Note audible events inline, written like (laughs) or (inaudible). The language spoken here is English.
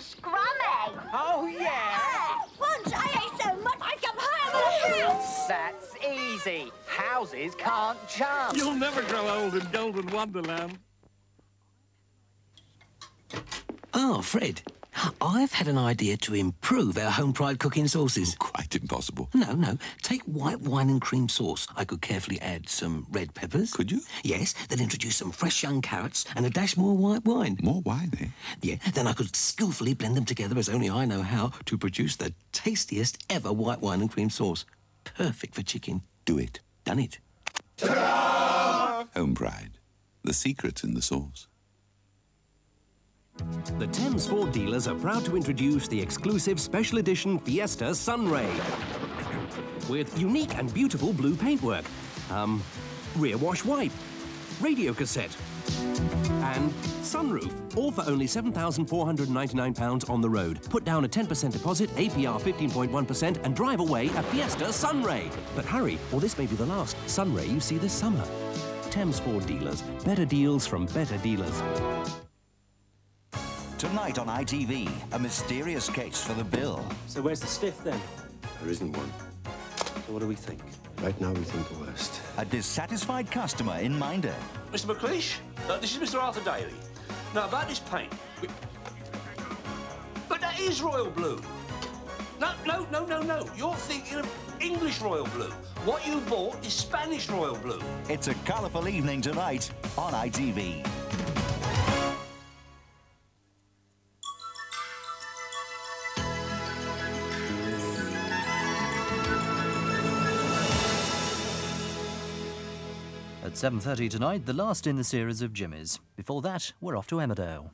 scrummy. Oh, yeah? (laughs) Once I ate so much I jumped higher than a house. That's easy. Houses can't jump. You'll never grow old in Golden Wonderland. Oh, Fred, I've had an idea to improve our Homepride cooking sauces. Quite impossible. No, no. Take white wine and cream sauce. I could carefully add some red peppers. Could you? Yes, then introduce some fresh young carrots and a dash more white wine. More wine, eh? Yeah, then I could skillfully blend them together as only I know how to produce the tastiest ever white wine and cream sauce. Perfect for chicken. Do it. Done it. Homepride. The secret's in the sauce. The Thames Ford dealers are proud to introduce the exclusive special edition Fiesta Sunray. With unique and beautiful blue paintwork. Um, rear wash wipe, radio cassette, and sunroof. All for only £7,499 on the road. Put down a 10% deposit, APR 15.1%, and drive away a Fiesta Sunray. But hurry, or this may be the last Sunray you see this summer. Thames Ford dealers. Better deals from better dealers. Tonight on ITV, a mysterious case for the bill. So where's the stiff then? There isn't one. So what do we think? Right now, we think the worst. A dissatisfied customer in Minder. Mr. McLeish, uh, this is Mr. Arthur Daly. Now, about this paint... We... But that is royal blue. No, no, no, no, no. You're thinking of English royal blue. What you bought is Spanish royal blue. It's a colourful evening tonight on ITV. At 7.30 tonight, the last in the series of Jimmy's. Before that, we're off to Emmerdale.